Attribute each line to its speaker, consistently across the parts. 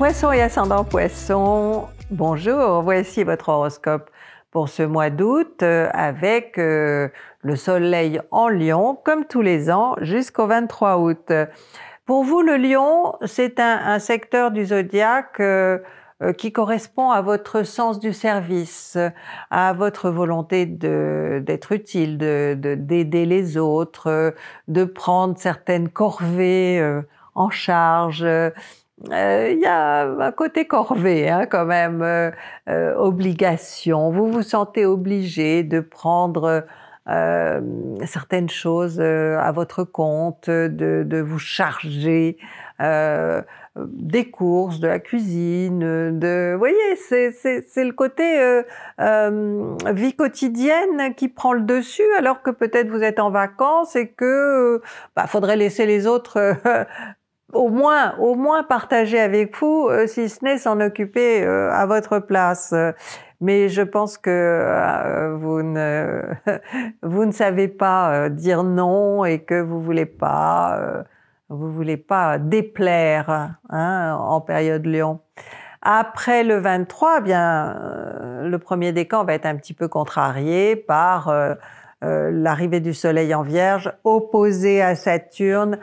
Speaker 1: Poisson et ascendant Poisson, bonjour, voici votre horoscope pour ce mois d'août euh, avec euh, le soleil en lion comme tous les ans jusqu'au 23 août. Pour vous le lion, c'est un, secteur du zodiaque euh, qui correspond à votre sens du service, à votre volonté d'être utile, d'aider de, les autres, de prendre certaines corvées en charge, euh, il y a un côté corvée hein, quand même, euh, euh, obligation. Vous vous sentez obligé de prendre certaines choses à votre compte, de, de vous charger des courses, de la cuisine, de, vous voyez, c'est le côté vie quotidienne qui prend le dessus, alors que peut-être vous êtes en vacances et que bah, faudrait laisser les autres au moins, au moins partager avec vous, euh, si ce n'est s'en occuper euh, à votre place. Mais je pense que euh, vous ne vous ne savez pas dire non et que vous voulez pas vous voulez pas déplaire hein, en période Lion. Après le 23, eh bien le premier décan va être un petit peu contrarié par l'arrivée du Soleil en Vierge opposé à Saturne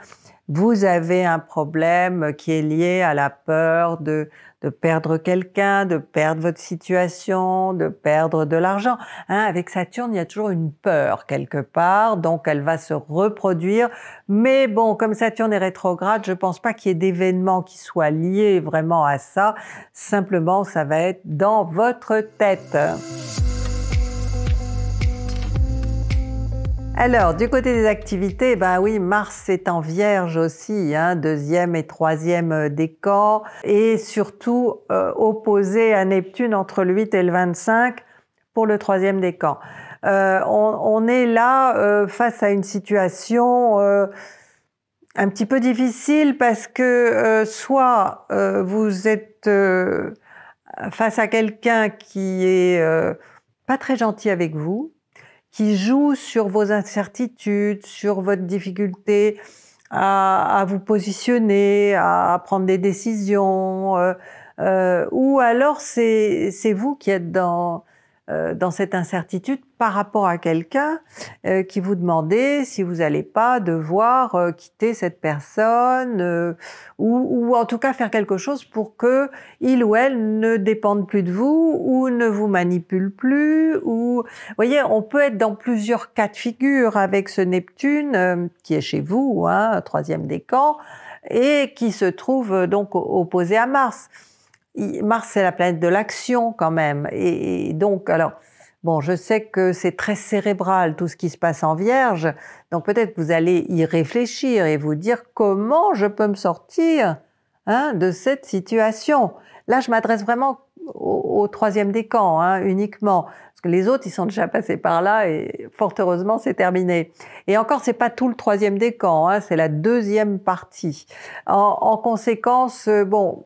Speaker 1: vous avez un problème qui est lié à la peur de, de perdre quelqu'un, de perdre votre situation, de perdre de l'argent. Hein, avec Saturne, il y a toujours une peur quelque part, donc elle va se reproduire. Mais bon, comme Saturne est rétrograde, je pense pas qu'il y ait d'événements qui soient liés vraiment à ça. Simplement, ça va être dans votre tête. Alors, du côté des activités, ben oui, Mars est en Vierge aussi, hein, deuxième et troisième euh, décan, et surtout euh, opposé à Neptune entre le 8 et le 25 pour le troisième décan. Euh, on, est là face à une situation un petit peu difficile parce que soit vous êtes face à quelqu'un qui est pas très gentil avec vous, qui joue sur vos incertitudes, sur votre difficulté à, vous positionner, à, prendre des décisions, euh, euh, ou alors c'est vous qui êtes dans dans cette incertitude par rapport à quelqu'un euh, qui vous demandait si vous n'allez pas devoir euh, quitter cette personne ou, en tout cas faire quelque chose pour que il ou elle ne dépende plus de vous ou ne vous manipule plus ou vous voyez on peut être dans plusieurs cas de figure avec ce Neptune qui est chez vous hein, troisième décan et qui se trouve donc opposé à Mars. Mars, c'est la planète de l'action quand même. Et, donc, alors, bon, je sais que c'est très cérébral tout ce qui se passe en Vierge. Donc peut-être que vous allez y réfléchir et vous dire comment je peux me sortir hein, de cette situation. Là, je m'adresse vraiment au, troisième décan hein, uniquement, parce que les autres, ils sont déjà passés par là et fort heureusement, c'est terminé. Et encore, c'est pas tout le troisième décan, hein, c'est la deuxième partie. En, en conséquence, euh, bon,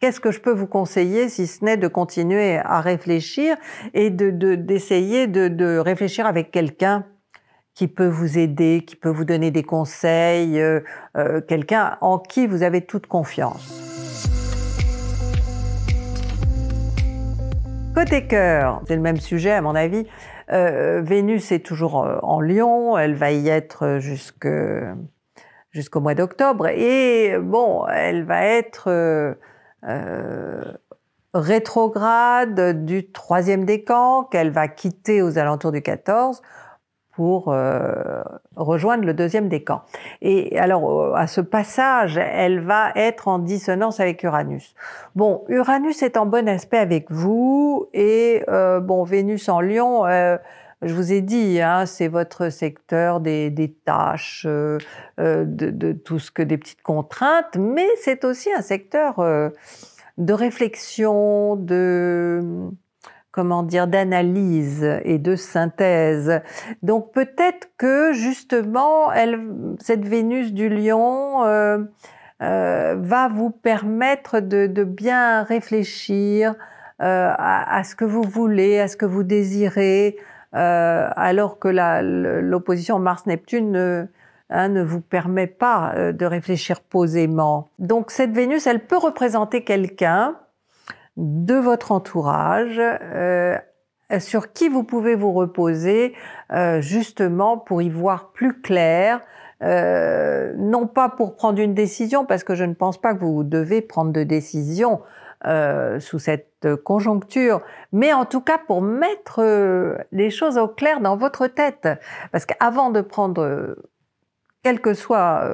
Speaker 1: Qu'est-ce que je peux vous conseiller si ce n'est de continuer à réfléchir et de d'essayer de, réfléchir avec quelqu'un qui peut vous aider, qui peut vous donner des conseils, euh, euh, quelqu'un en qui vous avez toute confiance. Côté cœur, c'est le même sujet à mon avis. Euh, Vénus est toujours en Lion, elle va y être jusqu'au mois d'octobre et bon, elle va être rétrograde du troisième décan qu'elle va quitter aux alentours du 14 pour euh, rejoindre le deuxième décan. Et alors, euh, à ce passage, elle va être en dissonance avec Uranus. Bon, Uranus est en bon aspect avec vous, et bon, Vénus en lion, je vous ai dit, hein, c'est votre secteur des, tâches, euh, euh, de, tout ce que des petites contraintes, mais c'est aussi un secteur euh, de réflexion, de comment dire, d'analyse et de synthèse. Donc peut-être que justement, elle, cette Vénus du Lion va vous permettre de, bien réfléchir à, ce que vous voulez, à ce que vous désirez, alors que l'opposition Mars-Neptune hein, ne vous permet pas euh, de réfléchir posément. Donc cette Vénus, elle peut représenter quelqu'un de votre entourage euh, sur qui vous pouvez vous reposer euh, justement pour y voir plus clair, euh, non pas pour prendre une décision, parce que je ne pense pas que vous devez prendre de décision euh, sous cette conjoncture, mais en tout cas pour mettre euh, les choses au clair dans votre tête. Parce qu'avant de prendre, quelle que soit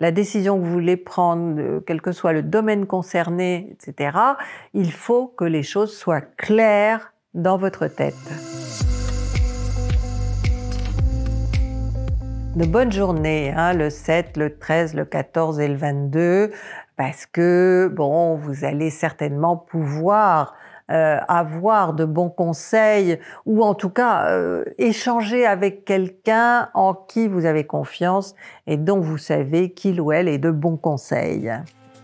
Speaker 1: la décision que vous voulez prendre, quel que soit le domaine concerné, etc., il faut que les choses soient claires dans votre tête. De bonnes journées, hein, le 7, le 13, le 14 et le 22, parce que, bon, vous allez certainement pouvoir euh, avoir de bons conseils ou en tout cas euh, échanger avec quelqu'un en qui vous avez confiance et dont vous savez qu'il ou elle est de bons conseils.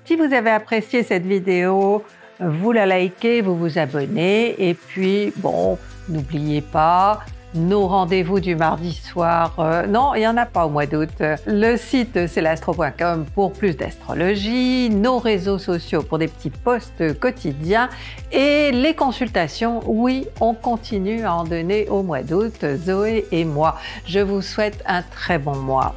Speaker 1: Si vous avez apprécié cette vidéo, vous la likez, vous vous abonnez et puis bon, n'oubliez pas nos rendez-vous du mardi soir. Euh, non, il n'y en a pas au mois d'août. Le site c'est l'astro.com pour plus d'astrologie, nos réseaux sociaux pour des petits posts quotidiens et les consultations. Oui, on continue à en donner au mois d'août, Zoé et moi. Je vous souhaite un très bon mois.